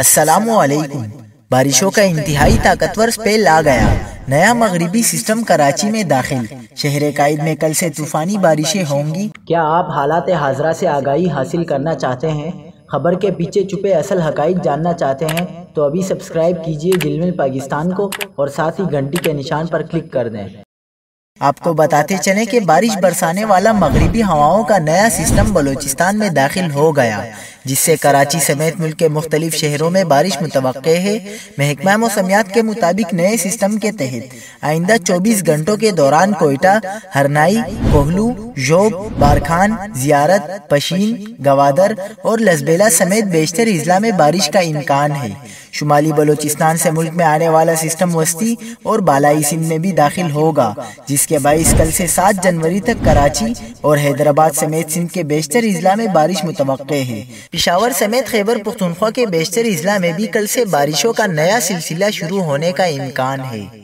असलकुम बारिशों का इंतहाई ताकतवर स्पेल आ गया। नया मगरबी सिस्टम कराची में दाखिल। शहर कायद में कल से तूफानी बारिशें होंगी। क्या आप हालात हाजरा से आगाही हासिल करना चाहते हैं? खबर के पीछे छुपे असल हकाइक जानना चाहते हैं तो अभी सब्सक्राइब कीजिए जिलमिल पाकिस्तान को और साथ ही घंटी के निशान पर क्लिक कर दें। आपको बताते चले कि बारिश बरसाने वाला मगरबी हवाओं का नया सिस्टम बलूचिस्तान में दाखिल हो गया। जिससे कराची समेत मुल्क के मुख्तलिफ़ शहरों में बारिश मुतव है। महकमा मौसमियात के मुताबिक नए सिस्टम के तहत आइंदा 24 घंटों के दौरान कोयटा, हरनाई, कोहलू, जोब, बारखान, जियारत, पशीन, गवादर और लसबेला समेत बेशतर अजला में बारिश का इम्कान है। शुमाली बलोचिस्तान से मुल्क में आने वाला सिस्टम वस्ती और बालाई सिंध में भी दाखिल होगा, जिसके बाईस कल से सात जनवरी तक कराची और हैदराबाद समेत सिंध के बेशतर अजला में बारिश मुतव है। पिशावर समेत खैबर पुख्तनख्वा के बेशतर अजला में भी कल से बारिशों का नया सिलसिला शुरू होने का इम्कान है।